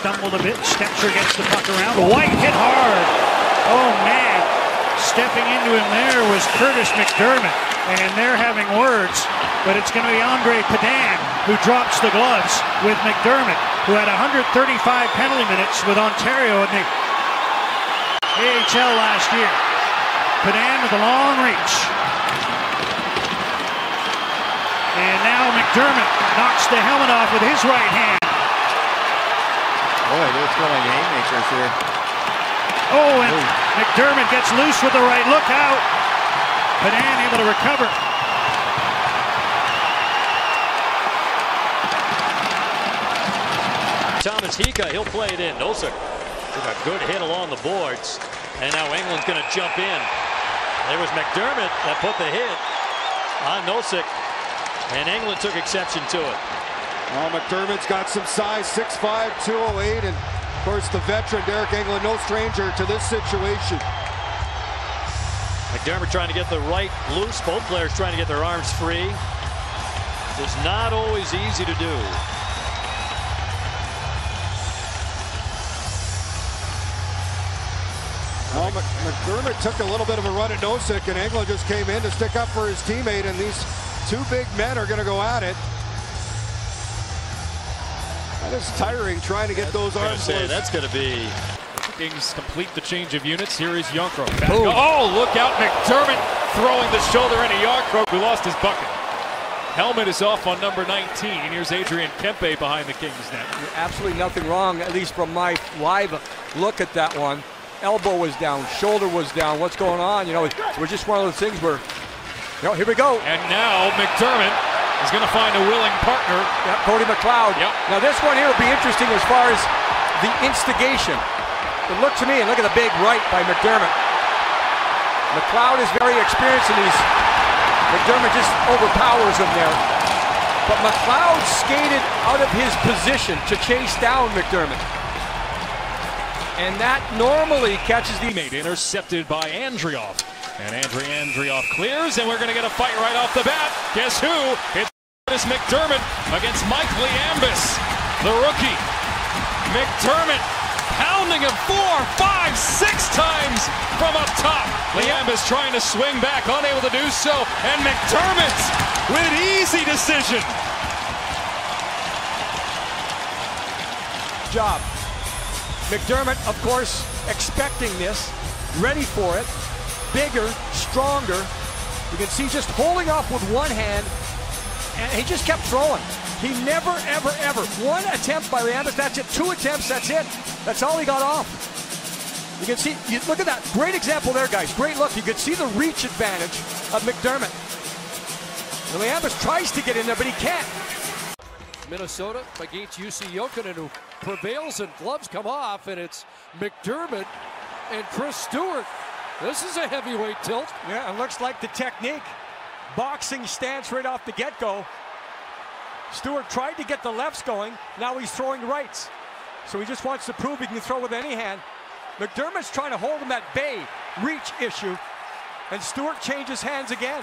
stumbled a bit. Stecher gets the puck around. White hit hard. Oh man. Stepping into him there was Kurtis MacDermid. And they're having words. But it's going to be Andre Pedan who drops the gloves with MacDermid, who had 135 penalty minutes with Ontario in the AHL last year. Pedan with a long reach. And now MacDermid knocks the helmet off with his right hand. Boy, they're throwing haymakers here. Oh, and Ooh. MacDermid gets loose with the right. Look out. Pedan able to recover. Tomas Hyka, he'll play it in. Nosek took a good hit along the boards. And now Engelland's going to jump in. There was MacDermid that put the hit on Nosek. And England took exception to it. Well, MacDermid's got some size, 6'5", 208, and of course the veteran Derek Engelland, no stranger to this situation. MacDermid trying to get the right loose. Both players trying to get their arms free. It's not always easy to do. Well, MacDermid took a little bit of a run at Nosek, and Engelland just came in to stick up for his teammate, and these two big men are going to go at it. That is tiring trying to get those arms. Say, that's going to be. Kings complete the change of units. Here is Jarnkrok. Oh, look out. MacDermid throwing the shoulder into Jarnkrok, who lost his bucket. Helmet is off on number 19. Here's Adrian Kempe behind the Kings net. Absolutely nothing wrong, at least from my live look at that one elbow was down, shoulder was down. What's going on? You know, we're just one of those things where, you know, here we go. And now MacDermid is going to find a willing partner. Yep, Cody McLeod. Yep. Now this one here will be interesting as far as the instigation. But look to me and look at the big right by MacDermid. McLeod is very experienced in these. MacDermid just overpowers him there. But McLeod skated out of his position to chase down MacDermid. And that normally catches the mate intercepted by Andreoff. And Andrei Andreoff clears, and we're going to get a fight right off the bat. Guess who? It's MacDermid against Mike Liambas, the rookie. MacDermid pounding him four, five, six times from up top. Liambas trying to swing back, unable to do so. And MacDermid with an easy decision. Job. MacDermid, of course, expecting this, ready for it, bigger, stronger. You can see just holding off with one hand, and he just kept throwing. He never, ever, ever, one attempt by Liambas, that's it. Two attempts, that's it. That's all he got off. You can see, you, look at that. Great example there, guys. Great look. You could see the reach advantage of MacDermid. And tries to get in there, but he can't. Minnesota against Jussi Jokinen, who prevails and gloves come off, and it's MacDermid and Chris Stewart. This is a heavyweight tilt. Yeah, it looks like the technique. Boxing stance right off the get-go. Stewart tried to get the lefts going. Now he's throwing rights. So he just wants to prove he can throw with any hand. MacDermid's trying to hold him at bay. Reach issue. And Stewart changes hands again.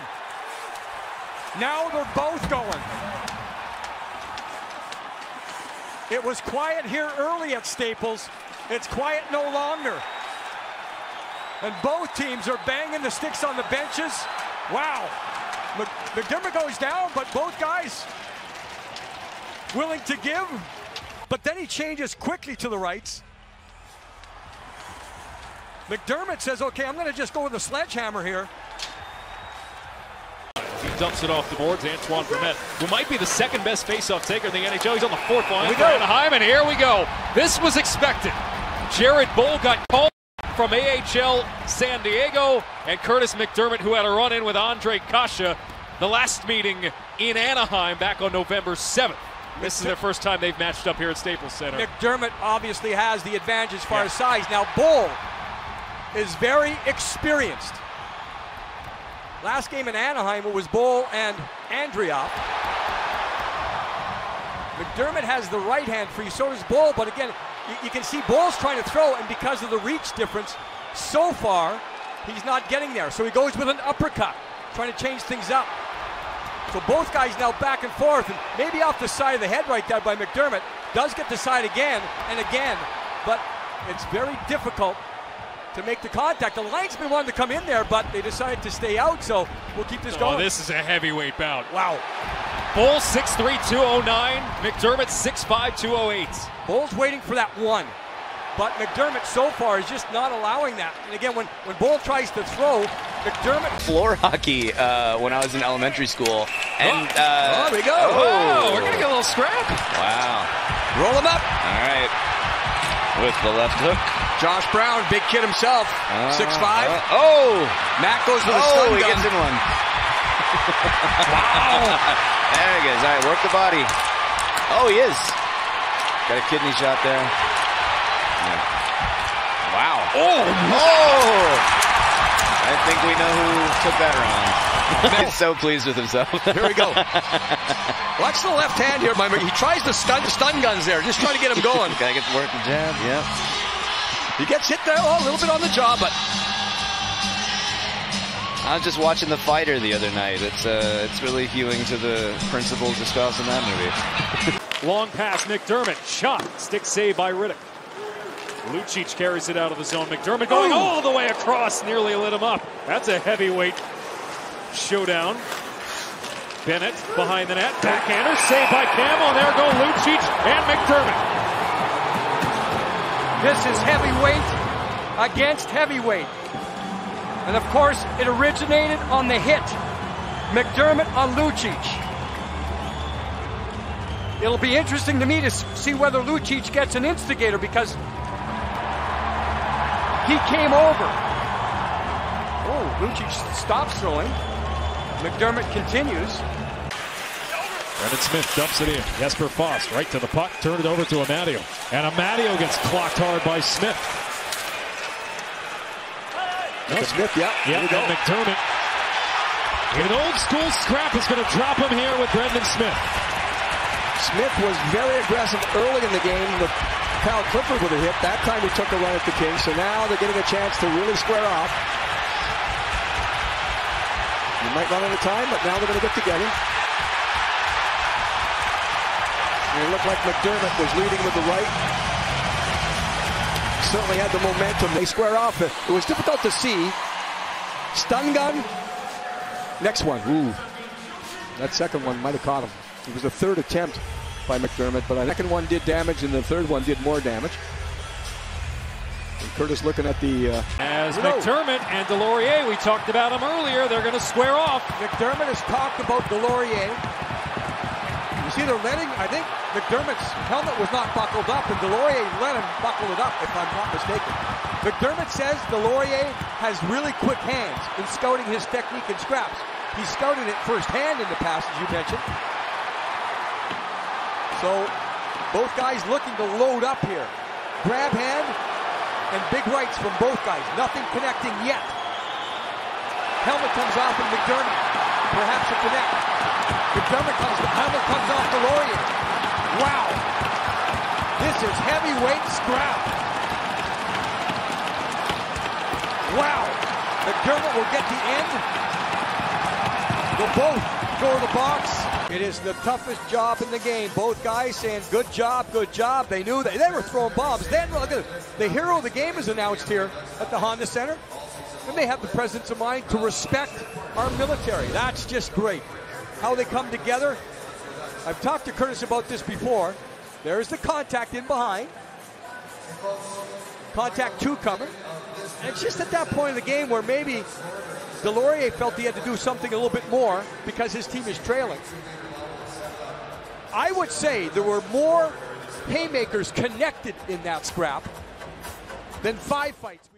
Now they're both going. It was quiet here early at Staples. It's quiet no longer. And both teams are banging the sticks on the benches. Wow. MacDermid goes down, but both guys willing to give. But then he changes quickly to the rights. MacDermid says, okay, I'm going to just go with the sledgehammer here He dumps it off the boards. Antoine Vermette, who might be the second best faceoff taker in the NHL. He's on the fourth line for Anaheim, and here we go. This was expected. Jared Boll got called from AHL San Diego, and Kurtis MacDermid, who had a run-in with Ondrej Kase the last meeting in Anaheim back on November 7th. This is their first time they've matched up here at Staples Center. MacDermid obviously has the advantage as far yeah. as size. Now, Boll is very experienced. Last game in Anaheim, it was Boll and Andreoff. MacDermid has the right hand for you, so does Boll, but again, you, you can see Boll's trying to throw, and because of the reach difference, so far, he's not getting there. So he goes with an uppercut, trying to change things up. So both guys now back and forth, and maybe off the side of the head right there by MacDermid. does get the side again and again, but it's very difficult to make the contact. The linesman wanted to come in there, but they decided to stay out, so we'll keep this Oh, going. this is a heavyweight bout. wow. Boll 6'3", 209. MacDermid 6'5", 208. Boll's waiting for that one. But MacDermid so far is just not allowing that. And again, when, when Boll tries to throw, McDermott floor hockey uh, when I was in elementary school. And Oh, uh, there we go. Oh, we're gonna get a little scrap. wow. roll him up. All right. With the left hook. Josh Brown, big kid himself, Uh, six five. uh, oh! Matt goes with a Oh, stun he gun. gets in one. wow. there he goes. All right, work the body. Oh, he is. Got a kidney shot there. Yeah. Wow. Oh! Oh! I think we know who took that round. He's so pleased with himself. Here we go. Watch the left hand here. My, man. he tries the stun, stun guns there, just trying to get him going. Gotta get to work the jab. Yep. He gets hit there, oh, a little bit on the jaw, but I was just watching The Fighter the other night. It's uh, it's really hewing to the principles discussed in that movie. Long pass, Nick MacDermid. Shot. Stick save by Rittich. Lucic carries it out of the zone. MacDermid going all the way across, nearly lit him up. That's a heavyweight showdown. Bennett behind the net. Backhander saved by Campbell. There go Lucic and MacDermid. this is heavyweight against heavyweight. And of course, it originated on the hit. MacDermid on Lucic. It'll be interesting to me to see whether Lucic gets an instigator because he came over. Oh, Lucic stops throwing. MacDermid continues. Brendan Smith dumps it in. Jesper Fast right to the puck. Turn it over to Amadio. And Amadio gets clocked hard by Smith. Smith, yeah. Yeah, and MacDermid. An old school scrap is going to drop him here with Brendan Smith. Smith was very aggressive early in the game with Kyle Clifford with a hit. That time he took a run at the King, so now they're getting a chance to really square off. You might run out of time, but now they're going to get together. And it looked like MacDermid was leading with the right. Certainly had the momentum. They square off. It was difficult to see. Stun gun. Next one. Ooh. That second one might have caught him. It was the third attempt by MacDermid, but the second one did damage and the third one did more damage. And Kurtis looking at the. Uh, As No. MacDermid and Deslauriers, we talked about them earlier, they're going to square off. MacDermid has talked about Deslauriers. You see, they're letting. I think MacDermid's helmet was not buckled up, and Deslauriers let him buckle it up, if I'm not mistaken. MacDermid says Deslauriers has really quick hands in scouting his technique and scraps. He's scouted it firsthand in the past, as you mentioned. So, both guys looking to load up here. Grab hand and big rights from both guys. Nothing connecting yet. Helmet comes off and MacDermid. Perhaps a connect. MacDermid comes, helmet comes off to Laurier. Wow. This is heavyweight scrap. Wow. MacDermid will get the end. They'll both go to the box. It is the toughest job in the game. Both guys saying, good job, good job. They knew they, they were throwing bombs. Then look at. The hero of the game is announced here at the Honda Center. And they have the presence of mind to respect our military. That's just great. How they come together. I've talked to Kurtis about this before. There's the contact in behind. Contact two coming. And it's just at that point in the game where maybe Deslauriers felt he had to do something a little bit more because his team is trailing. I would say there were more haymakers connected in that scrap than five fights.